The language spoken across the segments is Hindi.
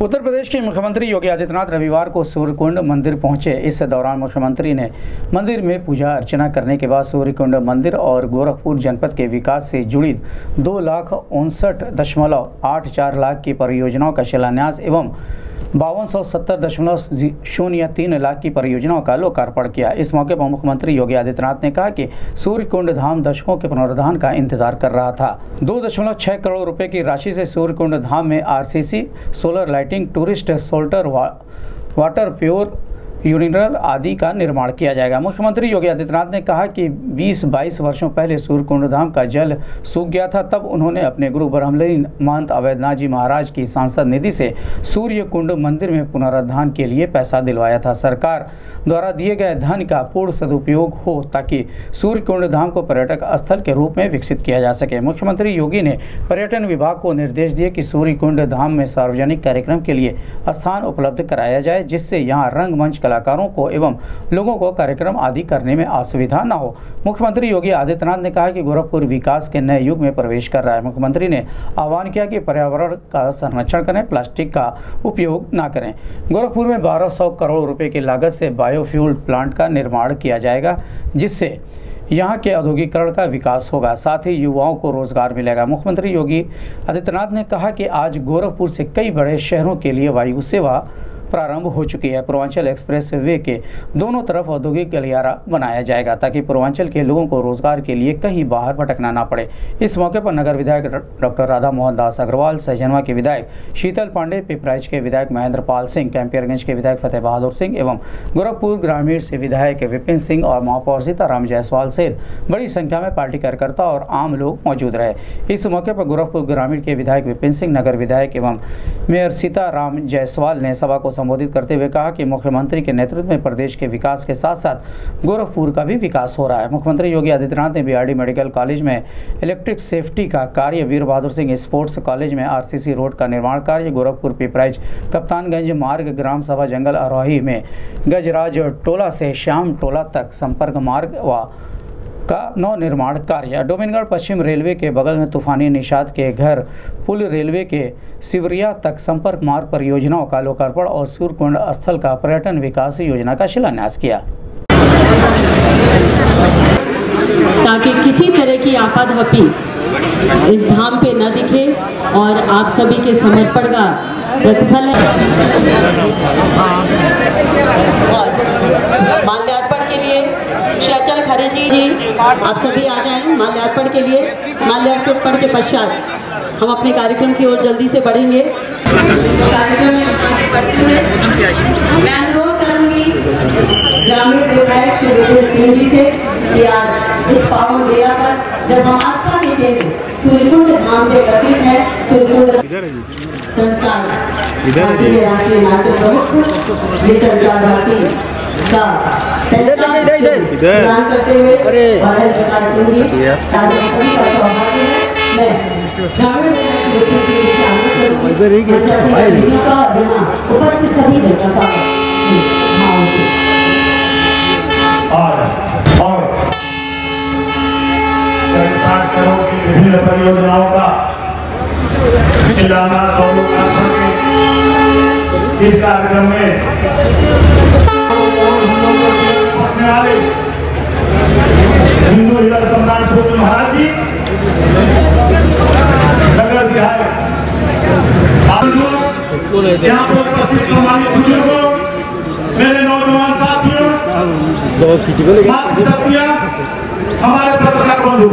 उत्तर प्रदेश के मुख्यमंत्री योगी आदित्यनाथ रविवार को सूर्यकुंड मंदिर पहुँचे। इस दौरान मुख्यमंत्री ने मंदिर में पूजा अर्चना करने के बाद सूर्यकुंड मंदिर और गोरखपुर जनपद के विकास से जुड़ी दो लाख उनसठ दशमलव आठ चार लाख की परियोजनाओं का शिलान्यास एवं बावन सौ सत्तर दशमलव शून्य तीन लाख की परियोजनाओं का लोकार्पण किया। इस मौके पर मुख्यमंत्री योगी आदित्यनाथ ने कहा कि सूर्य कुंड धाम दशकों के पुनरुद्धार का इंतज़ार कर रहा था। दो दशमलव छह करोड़ रुपए की राशि से सूर्य कुंड धाम में RCC solar lighting tourist shelter वा, वाटर प्योर यूनिरल आदि का निर्माण किया जाएगा। मुख्यमंत्री योगी आदित्यनाथ ने कहा कि 20-22 वर्षों पहले सूर्यकुंड धाम का जल सूख गया था, तब उन्होंने अपने गुरु ब्रह्मलीन महंत अवैधनाथ जी महाराज की सांसद निधि से सूर्य कुंड मंदिर में पुनरुद्धान के लिए पैसा दिलवाया था। सरकार द्वारा दिए गए धन का पूर्ण सदुपयोग हो ताकि सूर्य कुंड धाम को पर्यटक स्थल के रूप में विकसित किया जा सके। मुख्यमंत्री योगी ने पर्यटन विभाग को निर्देश दिए कि सूर्य कुंड धाम में सार्वजनिक कार्यक्रम के लिए स्थान उपलब्ध कराया जाए, जिससे यहाँ रंगमंच कलाकारों को एवं लोगों को कार्यक्रम आदि करने में असुविधा न हो। मुख्यमंत्री योगी आदित्यनाथ ने कहा कि गोरखपुर विकास के नए युग में प्रवेश कर रहा है। मुख्यमंत्री ने आह्वान किया कि पर्यावरण का संरक्षण करें, प्लास्टिक का उपयोग न करें। गोरखपुर में 1200 करोड़ रुपए की लागत से बायोफ्यूल प्लांट का निर्माण किया जाएगा, जिससे यहाँ के औद्योगिकरण का विकास होगा। साथ ही युवाओं को रोज़गार मिलेगा। मुख्यमंत्री योगी आदित्यनाथ ने कहा कि आज गोरखपुर से कई बड़े शहरों के लिए वायु सेवा प्रारंभ हो चुकी है। पूर्वांचल एक्सप्रेस वे के दोनों तरफ़ औद्योगिक गलियारा बनाया जाएगा ताकि पूर्वांचल के लोगों को रोज़गार के लिए कहीं बाहर भटकना ना पड़े। इस मौके पर नगर विधायक डॉक्टर राधा मोहन दास अग्रवाल, सहजनवा के विधायक शीतल पांडे पिपराइच के विधायक महेंद्र पाल सिंह कैंपियरगंज के विधायक फतेह बहादुर सिंह एवं गोरखपुर ग्रामीण से विधायक विपिन सिंह और महापौर सीताराम जायसवाल सहित बड़ी संख्या में पार्टी कार्यकर्ता और आम लोग मौजूद रहे। इस मौके पर गोरखपुर ग्रामीण के विधायक विपिन सिंह, नगर विधायक एवं मेयर सीताराम जायसवाल ने सभा को संबोधित करते हुए कहा कि मुख्यमंत्री के नेतृत्व में प्रदेश के विकास के साथ साथ गोरखपुर का भी विकास हो रहा है। मुख्यमंत्री योगी आदित्यनाथ ने बीआरडी मेडिकल कॉलेज में इलेक्ट्रिक सेफ्टी का कार्य, वीर बहादुर सिंह स्पोर्ट्स कॉलेज में आरसीसी रोड का निर्माण कार्य, गोरखपुर पिपराइच कप्तानगंज मार्ग, ग्राम सभा जंगल अरोही में गजराज टोला से श्याम टोला तक संपर्क मार्ग व का नव निर्माण कार्य। डोमिनगढ़ पश्चिम रेलवे के बगल में तूफानी निषाद के घर, पुल रेलवे के सिवरिया तक संपर्क मार्ग परियोजनाओं का लोकार्पण और सूर्यकुंड स्थल का पर्यटन विकास योजना का शिलान्यास किया। ताकि किसी तरह की आपाधापी इस धाम पे न दिखे और आप सभी के समर्पण का प्रतिफल है माल्यार्पण के लिए श्री अचल खरे जी आप सभी आ जाएँ माल्यार्पण के लिए। माल्यार्पण के पश्चात हम अपने कार्यक्रम की ओर जल्दी से बढ़ेंगे। कार्यक्रम में आगे बढ़ते हुए मैं अनुरोध करूँगी ग्रामीण विधायक श्री विजय सिंह जी से कि आज इस पावन बेला पर जब हम आस्था के केंद्र सूर्यकुंड धाम पे प्रतीक है सूर्यकुंड संस्कार भारतीय राष्ट्रीय नाट्य प्रमुख ये संस्कार भारती का पहचान प्रदान करते हुए भारत विकास सिंह जी आज सभी का सौभाग्य है। मैं ग्रामीण उपस्थित सभी और और। सरकार करोड़ की विभिन्न परियोजनाओं का शिलान्यास और लोकार्पण के इस कार्यक्रम में पहुँचने वाले हिंदू हृदय सम्राट भोज महाराज जी नगर विधायक आप लोग यहाँ पर उपस्थित सम्मानित बुज़ुर्गों मेरे नौजवान साथियों हमारे पत्रकार बंधु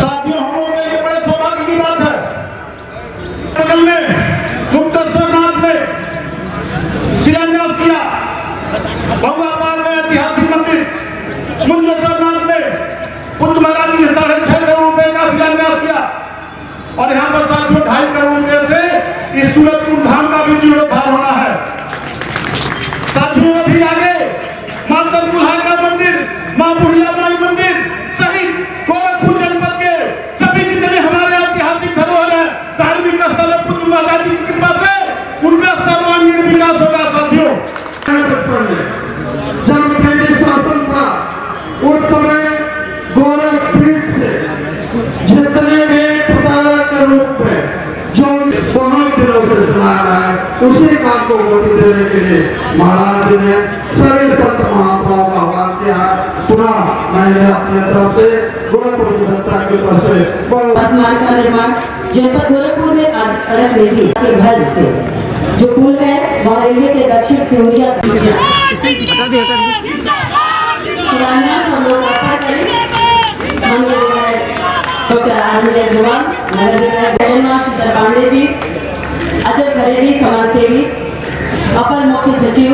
साथियों हम लोगों के लिए बड़े सौभाग्य की बात है बगल में मुक्तेश्वरनाथ में शिलान्यास किया ऐतिहासिक मंदिर महाराज ने साढ़े छह करोड़ रुपए का शिलान्यास किया। और यहाँ पर साथियों, ढाई करोड़ रुपए से इस सूरजकुंड धाम का भी जीर्णोद्धार होना है। साथियों, अभी आगे माता का मंदिर, माँ बुढ़िया माई मंदिर सहित गोरखपुर जनपद के सभी जितने हमारे ऐतिहासिक धरोहर हैं धार्मिक स्थल है बुद्ध माता जी की कृपा से उनका सर्वांगीण विकास होगा साथियों बचपन में जब ब्रिटिश शासन था उस समय गोरखपीठ से जितने भी प्रचारक के रूप में जो बहुत दिनों से चला रहा है उसी काम को गति देने के लिए महाराज जी ने सभी संत महात्माओं का आह्वान किया। पुनः मैंने अपनी तरफ़ से गोरखपुर की जनता की तरफ़ से जनपद गोरखपुर में आज सड़क निधि के घर से। जो पुल है, वहाँ रेलवे के दक्षिण सिहोरिया शिलान्यास हम लोग रखा करें। हम है डॉक्टर अग्रवाल नगर विधायक जगन्नाथ शीतल पांडे जी, अजय खरे जी समाज सेवी अपर मुख्य सचिव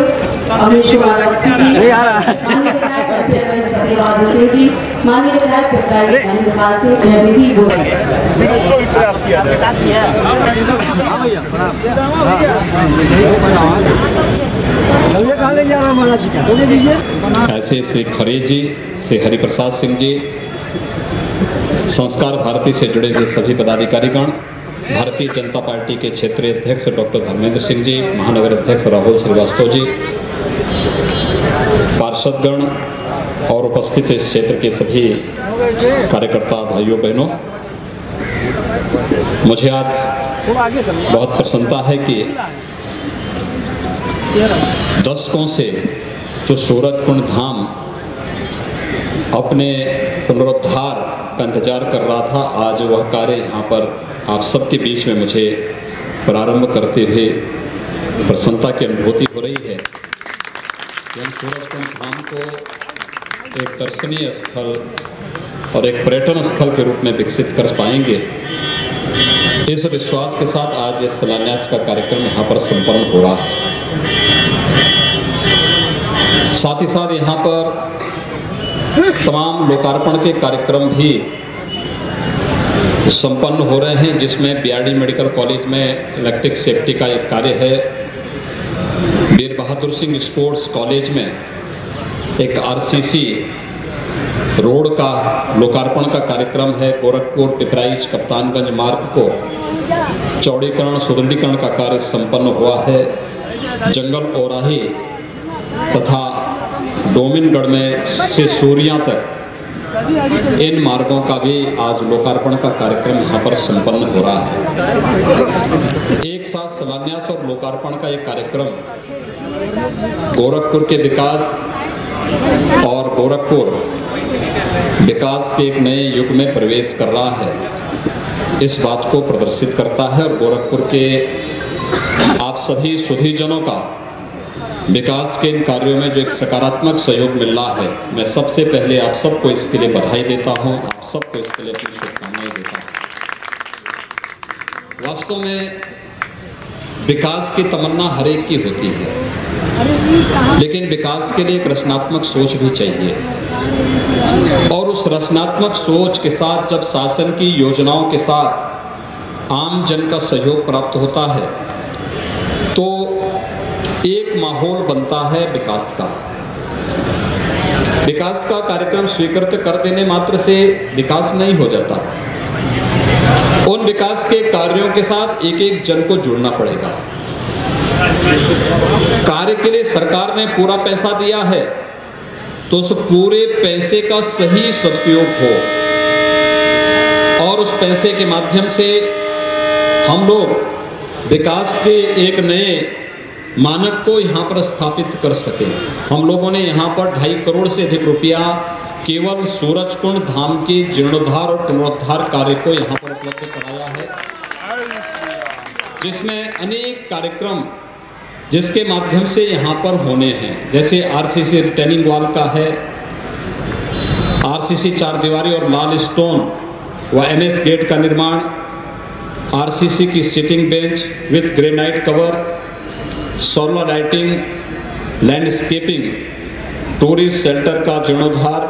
अमरीश कुमार अवस्थी जी माननीय विधायक ऐसे श्री खरे जी श्री हरिप्रसाद सिंह जी संस्कार भारती से जुड़े हुए सभी पदाधिकारीगण भारतीय जनता पार्टी के क्षेत्रीय अध्यक्ष डॉक्टर धर्मेंद्र सिंह जी, महानगर अध्यक्ष राहुल श्रीवास्तव जी, पार्षदगण और उपस्थित इस क्षेत्र के सभी कार्यकर्ता भाइयों, बहनों, मुझे आज बहुत प्रसन्नता है कि दशकों से जो सूरज कुंड धाम अपने पुनरुद्धार का इंतज़ार कर रहा था, आज वह कार्य यहाँ पर आप सबके बीच में मुझे प्रारंभ करते हुए प्रसन्नता की अनुभूति हो रही है। धाम को एक दर्शनीय स्थल और एक पर्यटन स्थल के रूप में विकसित कर पाएँगे। इस विश्वास के साथ आज इस शिलान्यास का कार्यक्रम यहाँ पर संपन्न हो रहा है। साथ ही साथ यहाँ पर तमाम लोकार्पण के कार्यक्रम भी संपन्न हो रहे हैं, जिसमें बीआरडी मेडिकल कॉलेज में इलेक्ट्रिक सेफ्टी का एक कार्य है। वीर बहादुर सिंह स्पोर्ट्स कॉलेज में एक आरसीसी रोड का लोकार्पण का कार्यक्रम है, गोरखपुर पिपराइच कप्तानगंज मार्ग को चौड़ीकरण, सुदृढ़ीकरण का कार्य संपन्न हुआ है। जंगल ओराही तथा डोमिनगढ़ में से सूरिया तक इन मार्गों का भी आज लोकार्पण का कार्यक्रम यहाँ पर संपन्न हो रहा है। एक साथ शिलान्यास और लोकार्पण का एक कार्यक्रम गोरखपुर के विकास और गोरखपुर विकास के एक नए युग में प्रवेश कर रहा है। इस बात को प्रदर्शित करता है और गोरखपुर के आप सभी सुधीजनों का विकास के इन कार्यों में जो एक सकारात्मक सहयोग मिल रहा है, मैं सबसे पहले आप सबको इसके लिए बधाई देता हूँ, आप सबको इसके लिए अपनी शुभकामनाएँ देता हूँ। वास्तव में विकास की तमन्ना हर एक की होती है, लेकिन विकास के लिए एक रचनात्मक सोच भी चाहिए। और उस रचनात्मक सोच के साथ जब शासन की योजनाओं के साथ आम जन का सहयोग प्राप्त होता है एक माहौल बनता है विकास का। विकास का कार्यक्रम स्वीकृत कर देने मात्र से विकास नहीं हो जाता। उन विकास के कार्यों के साथ एक एक जन को जुड़ना पड़ेगा। कार्य के लिए सरकार ने पूरा पैसा दिया है तो उस पूरे पैसे का सही सदुपयोग हो। और उस पैसे के माध्यम से हम लोग विकास के एक नए मानक को यहाँ पर स्थापित कर सके। हम लोगों ने यहाँ पर ढाई करोड़ से अधिक रुपया केवल सूरजकुंड धाम के जीर्णोद्धार और पुनरुद्धार कार्य को यहाँ पर उपलब्ध कराया है, जिसमें अनेक कार्यक्रम जिसके माध्यम से यहाँ पर होने हैं। जैसे आरसीसी रिटर्निंग वॉल का है, आरसीसी चार दीवारी और लाल स्टोन व एनएस गेट का निर्माण, आरसीसी की sitting bench with granite cover solar lighting landscaping tourist centre का जीर्णोद्धार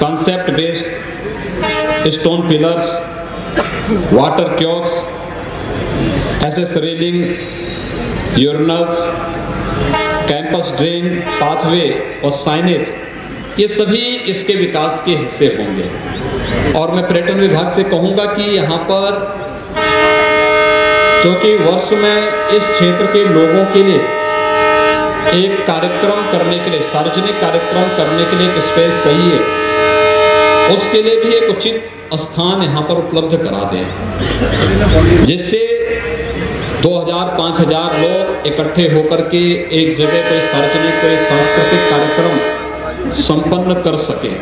concept based stone pillars water kiosks S S railing urinals campus drain pathway और साइनेज ये सभी इसके विकास के हिस्से होंगे। और मैं पर्यटन विभाग से कहूँगा कि यहाँ पर क्योंकि वर्ष में इस क्षेत्र के लोगों के लिए एक कार्यक्रम करने के लिए, सार्वजनिक कार्यक्रम करने के लिए एक स्पेस चाहिए उसके लिए भी एक उचित स्थान यहाँ पर उपलब्ध करा दें। जिससे 2000-5000 लोग इकट्ठे होकर के एक जगह कोई सार्वजनिक, कोई सांस्कृतिक कार्यक्रम संपन्न कर सके।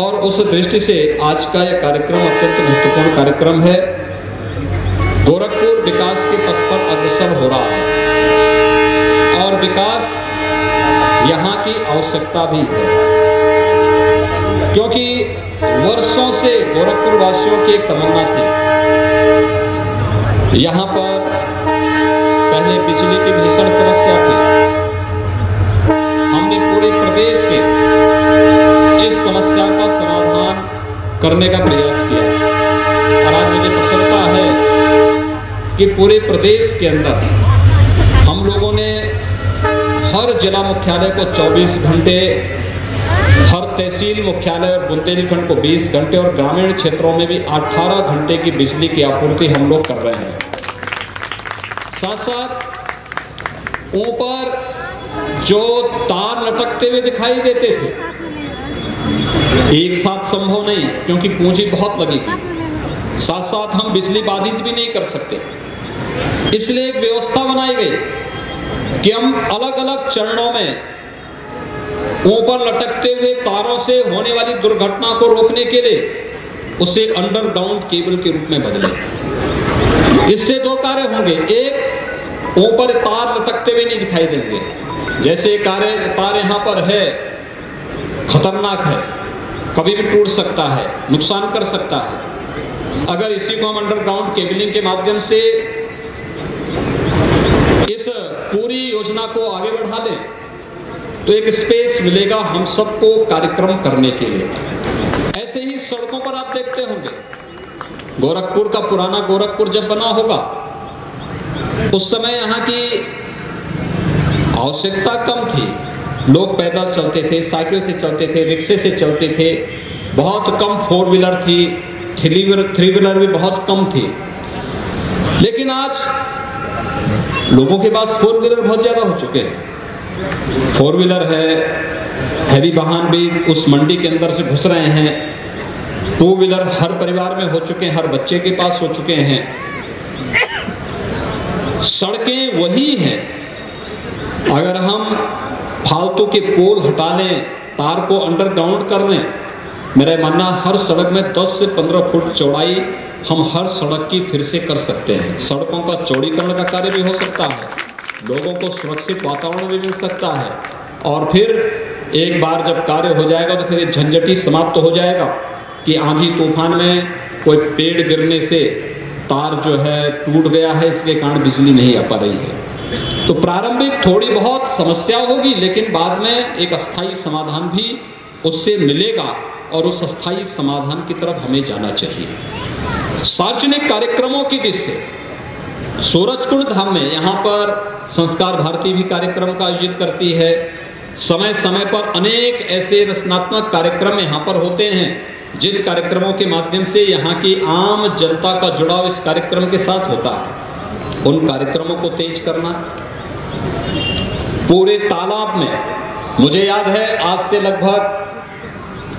और उस दृष्टि से आज का यह कार्यक्रम अत्यंत महत्वपूर्ण कार्यक्रम है। गोरखपुर विकास के पथ पर अग्रसर हो रहा है। और विकास यहाँ की आवश्यकता भी है। क्योंकि वर्षों से गोरखपुर वासियों की एक तमन्ना थी। यहाँ पर पहले बिजली की भीषण समस्या थी। हमने पूरे प्रदेश से इस समस्या का समाधान करने का प्रयास किया। और आज मुझे कि पूरे प्रदेश के अंदर हम लोगों ने हर जिला मुख्यालय को 24 घंटे, हर तहसील मुख्यालय और बुंदेलखंड को 20 घंटे और ग्रामीण क्षेत्रों में भी 18 घंटे की बिजली की आपूर्ति हम लोग कर रहे हैं। साथ साथ ऊपर जो तार लटकते हुए दिखाई देते थे, एक साथ संभव नहीं, क्योंकि पूंजी बहुत लगेगी साथ साथ हम बिजली बाधित भी नहीं कर सकते। इसलिए एक व्यवस्था बनाई गई कि हम अलग अलग चरणों में ऊपर लटकते हुए तारों से होने वाली दुर्घटना को रोकने के लिए उसे अंडरग्राउंड केबल के रूप में बदले। इससे दो कार्य होंगे। एक, ऊपर तार लटकते हुए नहीं दिखाई देंगे। जैसे कार्य, तार यहाँ पर है, खतरनाक है, कभी भी टूट सकता है, नुकसान कर सकता है। अगर इसी को हम अंडरग्राउंड केबलिंग के माध्यम से इस पूरी योजना को आगे बढ़ा लें तो एक स्पेस मिलेगा हम सबको कार्यक्रम करने के लिए। ऐसे ही सड़कों पर आप देखते होंगे, गोरखपुर का पुराना गोरखपुर जब बना होगा, उस समय यहाँ की आवश्यकता कम थी। लोग पैदल चलते थे, साइकिल से चलते थे, रिक्शे से चलते थे। बहुत कम फोर व्हीलर थी थ्री व्हीलर थ्री व्हीलर भी बहुत कम थी। लेकिन आज लोगों के पास फोर व्हीलर बहुत ज़्यादा हो चुके हैं। फोर व्हीलर है, हैवी वाहन भी उस मंडी के अंदर से घुस रहे हैं। टू व्हीलर हर परिवार में हो चुके हैं, हर बच्चे के पास हो चुके हैं। सड़कें वही हैं। अगर हम फालतू के पोल हटा लें, तार को अंडरग्राउंड कर लें मेरा मानना, हर सड़क में 10 से 15 फुट चौड़ाई हम हर सड़क की फिर से कर सकते हैं। सड़कों का चौड़ीकरण का कार्य भी हो सकता है। लोगों को सुरक्षित वातावरण भी मिल सकता है। और फिर एक बार जब कार्य हो जाएगा तो फिर झंझटी समाप्त तो हो जाएगा कि आंधी तूफ़ान में कोई पेड़ गिरने से तार जो है टूट गया है, इसके कारण बिजली नहीं आ पा रही है। तो प्रारंभिक थोड़ी बहुत समस्या होगी, लेकिन बाद में एक अस्थाई समाधान भी उससे मिलेगा और उस स्थायी समाधान की तरफ़ हमें जाना चाहिए। सार्वजनिक कार्यक्रमों की दृष्टि सूरजकुंड धाम में यहाँ पर संस्कार भारती भी कार्यक्रम का आयोजित करती है। समय समय पर अनेक ऐसे रचनात्मक कार्यक्रम यहाँ पर होते हैं, जिन कार्यक्रमों के माध्यम से यहाँ की आम जनता का जुड़ाव इस कार्यक्रम के साथ होता है। उन कार्यक्रमों को तेज करना, पूरे तालाब में, मुझे याद है, आज से लगभग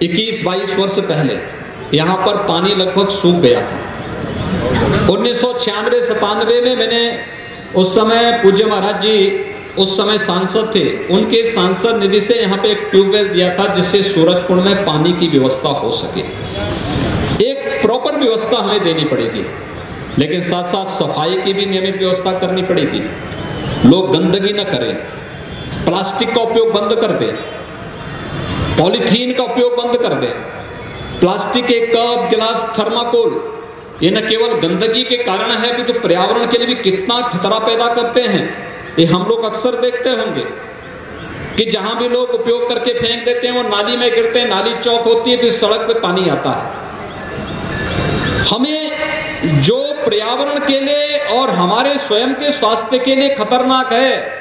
21-22 वर्ष पहले यहाँ पर पानी लगभग सूख गया था। उन्नीस सौ छियानवे, सतानवे में मैंने उस समय पूज्य महाराज जी, उस समय सांसद थे। उनके सांसद निधि से यहाँ पे एक ट्यूबवेल दिया था जिससे सूरजकुंड में पानी की व्यवस्था हो सके। एक प्रॉपर व्यवस्था हमें देनी पड़ेगी, लेकिन साथ साथ सफ़ाई की भी नियमित व्यवस्था करनी पड़ेगी। लोग गंदगी न करें, प्लास्टिक का उपयोग बंद कर दें। पॉलीथीन का उपयोग बंद कर दें। प्लास्टिक के कप, गिलास, थर्माकोल, ये न केवल गंदगी के कारण है कि तो पर्यावरण के लिए भी कितना खतरा पैदा करते हैं। ये हम लोग अक्सर देखते होंगे कि जहाँ भी लोग उपयोग करके फेंक देते हैं, वो नाली में गिरते हैं, नाली चौक होती है, फिर सड़क पे पानी आता है। हमें जो पर्यावरण के लिए और हमारे स्वयं के स्वास्थ्य के लिए खतरनाक है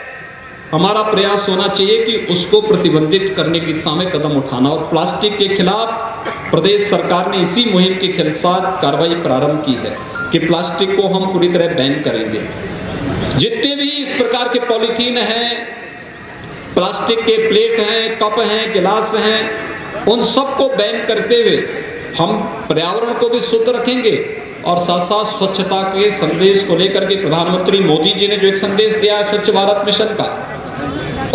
हमारा प्रयास होना चाहिए कि उसको प्रतिबंधित करने की दिशा में कदम उठाना और प्लास्टिक के खिलाफ प्रदेश सरकार ने इसी मुहिम के साथ कार्रवाई प्रारंभ की है कि प्लास्टिक को हम पूरी तरह बैन करेंगे। जितने भी इस प्रकार के पॉलीथीन हैं, प्लास्टिक के प्लेट हैं, कप हैं, गिलास हैं, उन सबको बैन करते हुए हम पर्यावरण को भी शुद्ध रखेंगे और साथ साथ स्वच्छता के संदेश को लेकर के प्रधानमंत्री मोदी जी ने जो एक संदेश दिया है स्वच्छ भारत मिशन का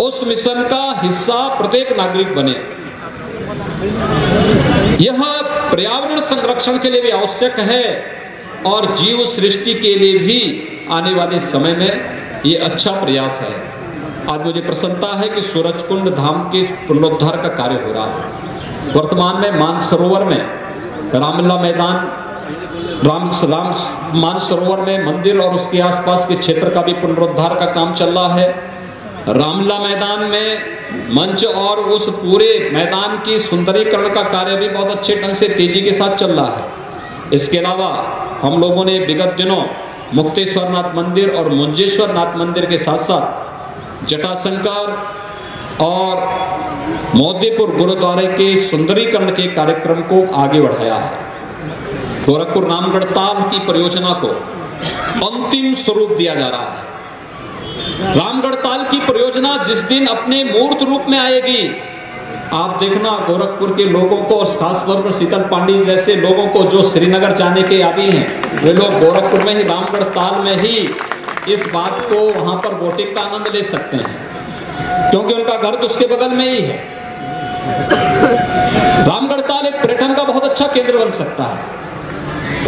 उस मिशन का हिस्सा प्रत्येक नागरिक बने। यह पर्यावरण संरक्षण के लिए भी आवश्यक है और जीव सृष्टि के लिए भी आने वाले समय में ये अच्छा प्रयास है। आज मुझे प्रसन्नता है कि सूरजकुंड धाम के पुनरुद्धार का कार्य हो रहा है। वर्तमान में मानसरोवर में, रामलला मैदान, राम राम मानसरोवर में मंदिर और उसके आसपास के क्षेत्र का भी पुनरुद्धार का काम चल रहा है। रामला मैदान में मंच और उस पूरे मैदान की सुंदरीकरण का कार्य भी बहुत अच्छे ढंग से तेज़ी के साथ चल रहा है। इसके अलावा हम लोगों ने विगत दिनों मुक्तेश्वर नाथ मंदिर और मुंजेश्वर नाथ मंदिर के साथ साथ जटाशंकर और मोदीपुर गुरुद्वारे के सुंदरीकरण के कार्यक्रम को आगे बढ़ाया है। गोरखपुर रामगढ़ ताल की परियोजना को अंतिम स्वरूप दिया जा रहा है। रामगढ़ ताल की परियोजना जिस दिन अपने मूर्त रूप में आएगी, आप देखना गोरखपुर के लोगों को और खासतौर पर शीतल पांडे जैसे लोगों को जो श्रीनगर जाने के आदि हैं, वे लोग गोरखपुर में ही, रामगढ़ ताल में ही इस बात को वहाँ पर बोटिंग का आनंद ले सकते हैं। क्योंकि उनका घर तो उसके बगल में ही है। रामगढ़ ताल एक पर्यटन का बहुत अच्छा केंद्र बन सकता है।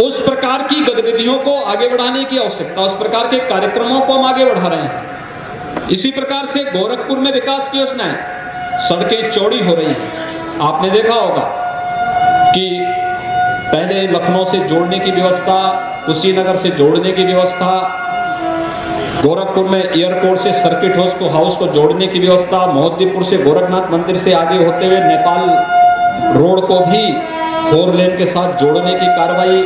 उस प्रकार की गतिविधियों को आगे बढ़ाने की आवश्यकता, उस प्रकार के कार्यक्रमों को हम आगे बढ़ा रहे हैं। इसी प्रकार से गोरखपुर में विकास की योजनाएँ सड़कें चौड़ी हो रही हैं। आपने देखा होगा कि पहले लखनऊ से जोड़ने की व्यवस्था, कुशीनगर से जोड़ने की व्यवस्था, गोरखपुर में एयरपोर्ट से सर्किट हाउस को हाउस को जोड़ने की व्यवस्था, मोहद्दीपुर से गोरखनाथ मंदिर से आगे होते हुए नेपाल रोड को भी फोर लेन के साथ जोड़ने की कार्रवाई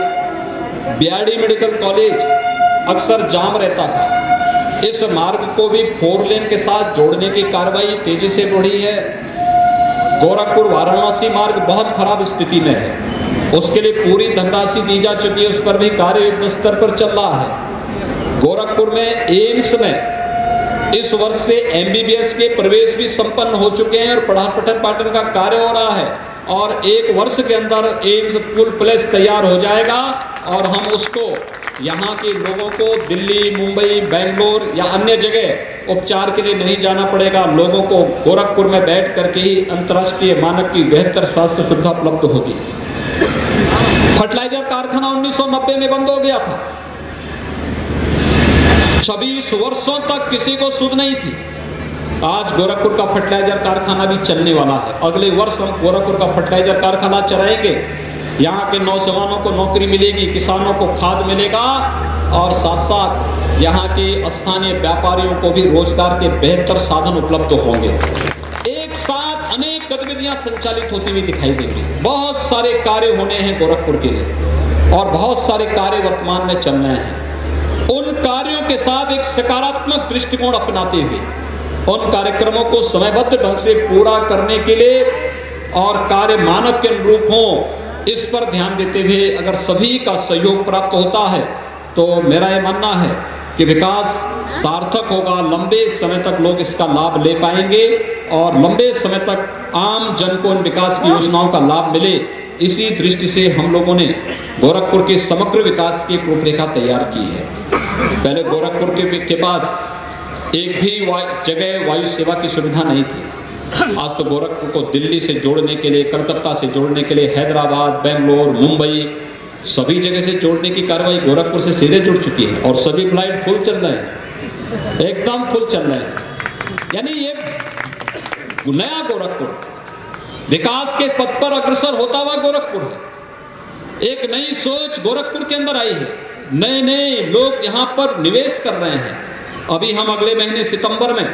बीआरडी मेडिकल कॉलेज अक्सर जाम रहता था। इस मार्ग को भी फोर लेन के साथ जोड़ने की कार्रवाई तेज़ी से बढ़ी है। गोरखपुर वाराणसी मार्ग बहुत खराब स्थिति में है। उसके लिए पूरी धनराशि दी जा चुकी है, उस पर भी कार्य युद्ध स्तर पर चल रहा है। गोरखपुर में एम्स में इस वर्ष से एमबीबीएस के प्रवेश भी संपन्न हो चुके हैं और पढ़ा पठन पाठन का कार्य हो रहा है और एक वर्ष के अंदर एम्स फुल प्लेस तैयार हो जाएगा। और हम उसको यहाँ के लोगों को दिल्ली, मुंबई, बेंगलोर या अन्य जगह उपचार के लिए नहीं जाना पड़ेगा। लोगों को गोरखपुर में बैठ करके ही अंतर्राष्ट्रीय मानक की बेहतर स्वास्थ्य सुविधा उपलब्ध होगी। फर्टिलाइज़र कारखाना 1990 में बंद हो गया था। 26 वर्षों तक किसी को सुध नहीं थी। आज गोरखपुर का फर्टिलाइज़र कारखाना भी चलने वाला है। अगले वर्ष हम गोरखपुर का फर्टिलाइज़र कारखाना चलाएँगे। यहाँ के नौजवानों को नौकरी मिलेगी, किसानों को खाद मिलेगा और साथ साथ यहाँ के स्थानीय व्यापारियों को भी रोज़गार के बेहतर साधन उपलब्ध होंगे। एक साथ अनेक गतिविधियाँ संचालित होती हुई दिखाई देंगी। बहुत सारे कार्य होने हैं गोरखपुर के लिए और बहुत सारे कार्य वर्तमान में चल रहे हैं। उन कार्यों के साथ एक सकारात्मक दृष्टिकोण अपनाते हुए, उन कार्यक्रमों को समयबद्ध ढंग से पूरा करने के लिए और कार्य मानक के अनुरूप हो इस पर ध्यान देते हुए अगर सभी का सहयोग प्राप्त होता है तो मेरा ये मानना है कि विकास सार्थक होगा लंबे समय तक लोग इसका लाभ ले पाएँगे और लंबे समय तक आम जन को इन विकास की योजनाओं का लाभ मिले। इसी दृष्टि से हम लोगों ने गोरखपुर के समग्र विकास की रूपरेखा तैयार की है। पहले गोरखपुर के, के पास एक भी वा, जगह वायु सेवा की सुविधा नहीं थी। आज तो गोरखपुर को दिल्ली से जोड़ने के लिए, कलकत्ता से जोड़ने के लिए, हैदराबाद, बेंगलोर, मुंबई, सभी जगह से जोड़ने की कार्रवाई गोरखपुर से सीधे जुड़ चुकी है और सभी फ़्लाइट फुल चल रहे हैं। एकदम फुल चल रहे हैं। यानी ये नया गोरखपुर, विकास के पथ पर अग्रसर होता हुआ गोरखपुर है। एक नई सोच गोरखपुर के अंदर आई है। नए नए लोग यहाँ पर निवेश कर रहे हैं। अभी हम अगले महीने सितंबर में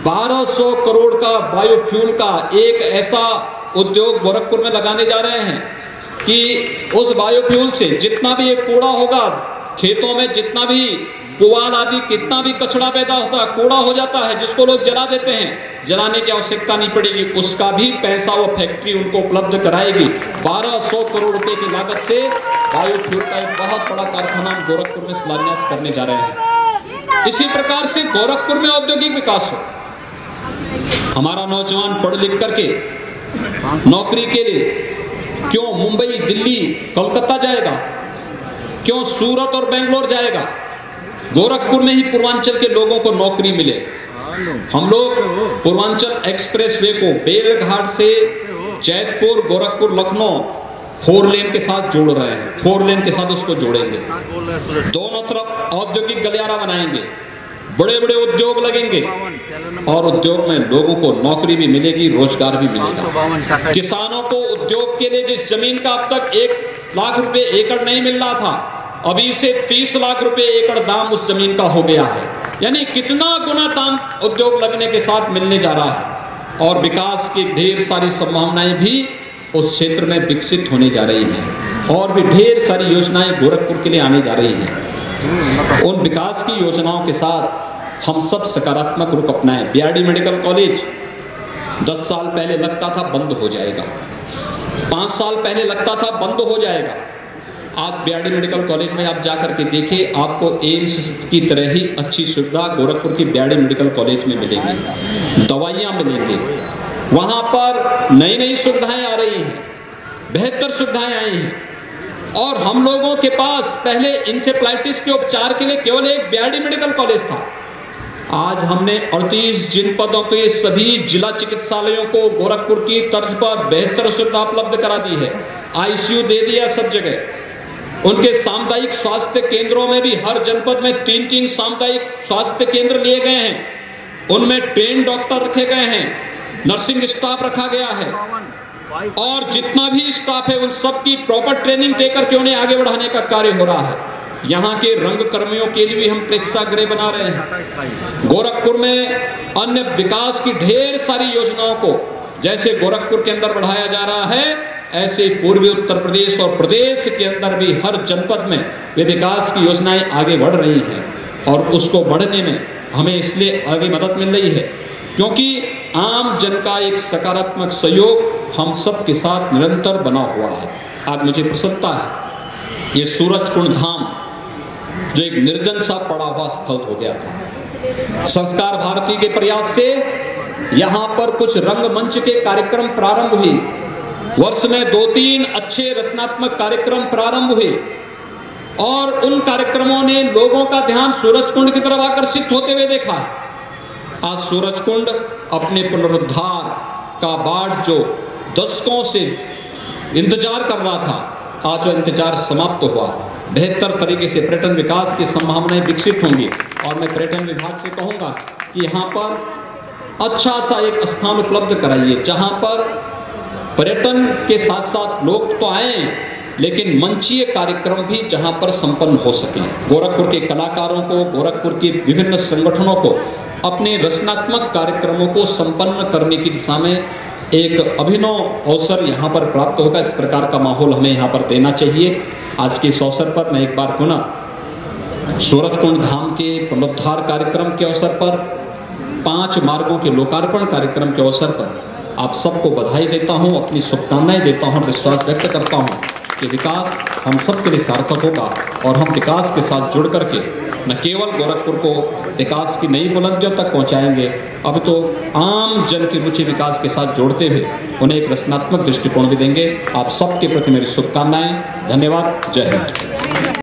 1200 करोड़ का बायोफ्यूल का एक ऐसा उद्योग गोरखपुर में लगाने जा रहे हैं कि उस बायोफ्यूल से जितना भी एक कूड़ा होगा, खेतों में जितना भी पुआल आदि, कितना भी कचड़ा पैदा होता है कूड़ा हो जाता है, जिसको लोग जला देते हैं, जलाने की आवश्यकता नहीं पड़ेगी। उसका भी पैसा वो फैक्ट्री उनको उपलब्ध कराएगी। 1200 करोड़ रुपए की लागत से बायोफ्यूल का एक बहुत बड़ा कारखाना गोरखपुर में शिलान्यास करने जा रहे हैं। इसी प्रकार से गोरखपुर में औद्योगिक विकास हो। हमारा नौजवान पढ़ लिख करके नौकरी के लिए क्यों मुंबई, दिल्ली कोलकाता जाएगा? क्यों सूरत और बेंगलोर जाएगा? गोरखपुर में ही पूर्वांचल के लोगों को नौकरी मिले। हम लोग पूर्वांचल एक्सप्रेस वे को बेलघाट से जैतपुर, गोरखपुर, लखनऊ फोर लेन के साथ जोड़ रहे हैं। फोर लेन के साथ उसको जोड़ेंगे। दोनों तरफ़ औद्योगिक गलियारा बनाएँगे। बड़े बड़े उद्योग लगेंगे। और उद्योग में लोगों को नौकरी भी मिलेगी, रोज़गार भी मिलेगा। किसानों को उद्योग के लिए जिस ज़मीन का अब तक एक लाख रुपए एकड़ नहीं मिल रहा था, अभी से तीस लाख रुपए एकड़ दाम उस ज़मीन का हो गया है। यानी कितना गुना दाम उद्योग लगने के साथ मिलने जा रहा है। और विकास की ढेर सारी संभावनाएँ भी उस क्षेत्र में विकसित होने जा रही हैं। और भी ढेर सारी योजनाएँ गोरखपुर के लिए आने जा रही हैं। उन विकास की योजनाओं के साथ हम सब सकारात्मक रूप अपनाएँ। बीआरडी मेडिकल कॉलेज दस साल पहले लगता था बंद हो जाएगा। पाँच साल पहले लगता था बंद हो जाएगा। आज बीआरडी मेडिकल कॉलेज में आप जाकर के देखिए, आपको एम्स की तरह ही अच्छी सुविधा गोरखपुर की बीआरडी मेडिकल कॉलेज में मिलेगी। दवाइयाँ मिलेंगी। वहाँ पर नई नई सुविधाएँ आ रही हैं। बेहतर सुविधाएँ आई हैं। और हम लोगों के पास पहले इंसेप्लाइटिस के उपचार के लिए केवल एक बीआरडी मेडिकल कॉलेज था। आज हमने 38 जनपदों के सभी जिला चिकित्सालयों को गोरखपुर की तर्ज पर बेहतर सुविधा उपलब्ध करा दी है। आईसीयू दे दिया सब जगह। उनके सामुदायिक स्वास्थ्य केंद्रों में भी हर जनपद में तीन तीन सामुदायिक स्वास्थ्य केंद्र लिए गए हैं। उनमें ट्रेन डॉक्टर रखे गए हैं। नर्सिंग स्टाफ रखा गया है। और जितना भी स्टाफ है उन सब की प्रॉपर ट्रेनिंग देकर के उन्हें आगे बढ़ाने का कार्य हो रहा है। यहाँ के रंग कर्मियों के लिए भी हम प्रेक्षागृह बना रहे हैं। गोरखपुर में अन्य विकास की ढेर सारी योजनाओं को, जैसे गोरखपुर के अंदर बढ़ाया जा रहा है, ऐसे पूर्वी उत्तर प्रदेश और प्रदेश के अंदर भी हर जनपद में वे विकास की योजनाएँ आगे बढ़ रही हैं। और उसको बढ़ने में हमें इसलिए आगे मदद मिल रही है क्योंकि आम जन का एक सकारात्मक सहयोग हम सब के साथ निरंतर बना हुआ है। आज मुझे प्रसन्नता है, ये सूरज कुंड धाम जो एक निर्जन सा पड़ा हुआ स्थल हो गया था। संस्कार भारती के प्रयास से यहाँ पर कुछ रंगमंच के कार्यक्रम प्रारंभ हुए। वर्ष में दो तीन अच्छे रचनात्मक कार्यक्रम प्रारंभ हुए और उन कार्यक्रमों ने लोगों का ध्यान सूरज कुंड की तरफ़ आकर्षित होते हुए देखा। आज सूरज कुंड अपने पुनरुद्धार का बाढ़ जो दशकों से इंतज़ार कर रहा था, आज वो इंतज़ार समाप्त हुआ। बेहतर तरीके से पर्यटन विकास की संभावनाएँ विकसित होंगी। और मैं पर्यटन विभाग से कहूँगा कि यहाँ पर अच्छा सा एक स्थान उपलब्ध कराइए, जहाँ पर पर्यटन के साथ साथ लोग तो आए, लेकिन मंचीय कार्यक्रम भी जहाँ पर संपन्न हो सके। गोरखपुर के कलाकारों को, गोरखपुर के विभिन्न संगठनों को अपने रचनात्मक कार्यक्रमों को संपन्न करने की दिशा में एक अभिनव अवसर यहाँ पर प्राप्त होगा। इस प्रकार का माहौल हमें यहाँ पर देना चाहिए। आज के इस अवसर पर मैं एक बार पुनः सूरजकुंड धाम के पुनरुद्धार कार्यक्रम के अवसर पर, पाँच मार्गों के लोकार्पण कार्यक्रम के अवसर पर आप सबको बधाई देता हूँ, अपनी शुभकामनाएँ देता हूँ, विश्वास व्यक्त करता हूँ। कि विकास हम सबके लिए सार्थक होगा और हम विकास के साथ जुड़ करके न केवल गोरखपुर को विकास की नई बुलंदियों तक पहुंचाएँगे, अब तो आम जन की रुचि विकास के साथ जोड़ते हुए उन्हें एक रचनात्मक दृष्टिकोण भी देंगे। आप सबके प्रति मेरी शुभकामनाएँ। धन्यवाद। जय हिंद।